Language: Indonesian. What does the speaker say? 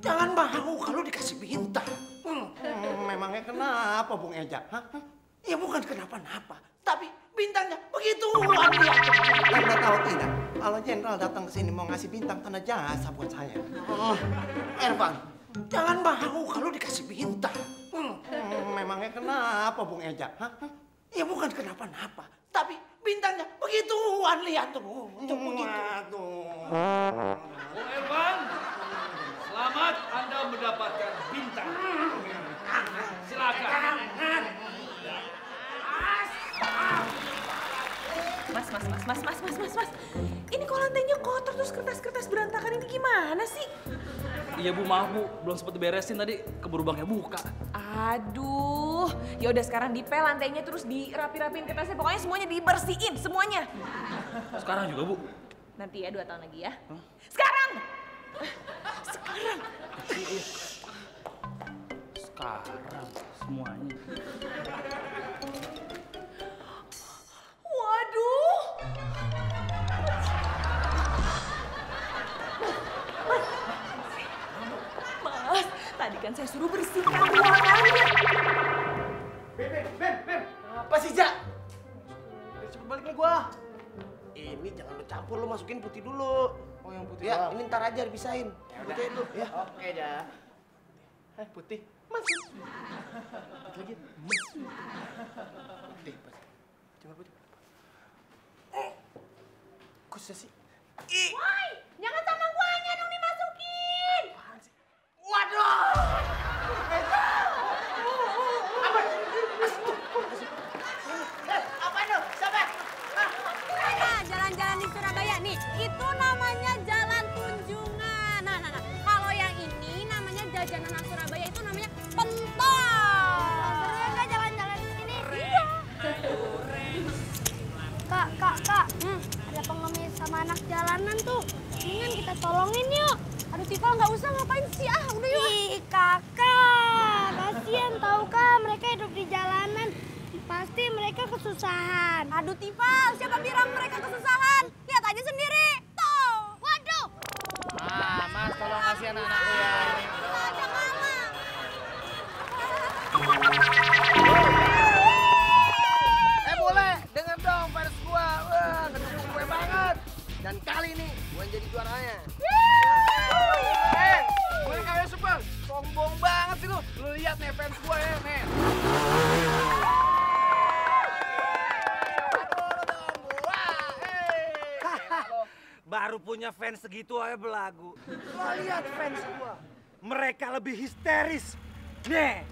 Jangan mau kalau dikasih bintang. Hmm. Memangnya kenapa Bung Eja? Hah? Ya bukan kenapa-napa, tapi bintangnya begitu luar biasa. Anda tahu tidak, kalau jenderal datang ke sini mau ngasih bintang tanda jasa buat saya. Oh, Ervan, jangan mau kalau dikasih bintang. Hmm. Memangnya kenapa Bung Eja? Hah? Ya bukan kenapa-napa, tapi bintangnya begitu lihat tuh. Begitu. Waduh. Anda mendapatkan bintang. Silakan. Mas, mas, mas, mas, mas, mas, mas, mas. Ini kok lantainya kotor terus kertas-kertas berantakan ini gimana sih? Iya Bu, maaf Bu, belum sempat diberesin tadi keburu banknya buka. Aduh, ya udah sekarang dipel lantainya terus dirapi-rapiin kertasnya, pokoknya semuanya dibersihin semuanya. Sekarang juga Bu. Nanti ya dua tahun lagi ya. Sekarang. Saya suruh bersihkan ruangannya. Ben, Ben, Ben, Ben. Apa sih, Jak? Cepet balik nih gua. Ini jangan lu campur, lu masukin putih dulu. Oh yang putih Ya, ini ntar aja dipisahin. Putih dulu, ya. Oke, Ja. Eh, putih. Masuk. Lagi. Masuk. Eh, pas. Coba putih. Oh. Kok susah sih? Ih. Nih, itu namanya jalan tunjungan. Nah, nah, nah. Kalau yang ini namanya jajanan Surabaya itu namanya pentol. Seru nggak jalan-jalan di sini? Iya. Kak, kak, kak. Hmm, ada pengemis sama anak jalanan tuh. Mendingan kita tolongin yuk. Aduh, Tifa nggak usah ngapain sih ah, udah yuk. Ih, kakak. Kasian tahu kak, mereka hidup di jalanan. Pasti mereka kesusahan. Aduh Tifa, siapa bilang mereka kesusahan? Lihat aja sendiri. Tuh. Waduh. Ah, Mas, tolong kasih anak-anakku ya ini. Ada mama. Eh boleh, denger dong fans gua. Wah, ngedukung gue banget. Dan kali ini gue jadi juaranya. Eh, gue kalian super. Sombong banget sih lu. Lu lihat nih fans gue ya, nih. Baru punya fans segitu aja belagu. Lo lihat fans gua. Mereka lebih histeris. Nih.